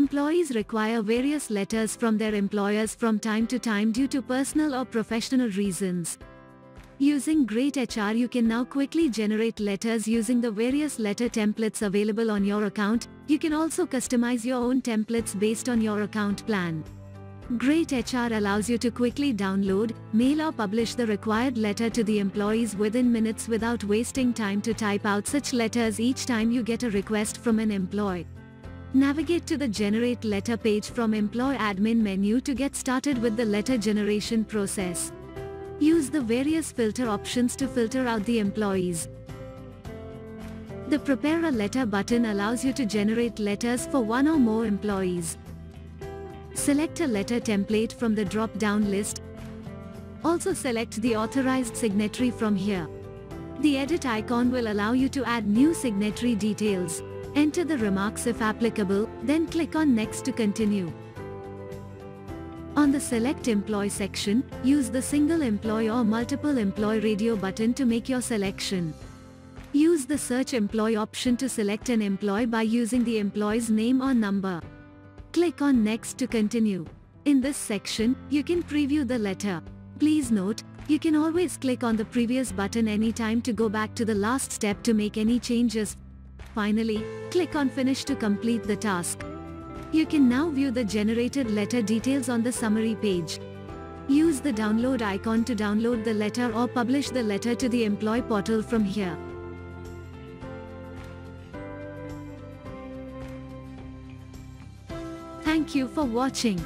Employees require various letters from their employers from time to time due to personal or professional reasons. Using greytHR you can now quickly generate letters using the various letter templates available on your account, you can also customize your own templates based on your account plan. greytHR allows you to quickly download, mail or publish the required letter to the employees within minutes without wasting time to type out such letters each time you get a request from an employee. Navigate to the Generate Letter page from Employee Admin menu to get started with the letter generation process. Use the various filter options to filter out the employees. The Prepare a Letter button allows you to generate letters for one or more employees. Select a letter template from the drop-down list. Also select the authorized signatory from here. The edit icon will allow you to add new signatory details. Enter the remarks if applicable, then click on Next to continue. On the Select Employee section, use the Single Employee or Multiple Employee radio button to make your selection. Use the Search Employee option to select an employee by using the employee's name or number. Click on Next to continue. In this section, you can preview the letter. Please note, you can always click on the previous button anytime to go back to the last step to make any changes. Finally, click on Finish to complete the task. You can now view the generated letter details on the summary page. Use the download icon to download the letter or publish the letter to the employee portal from here. Thank you for watching.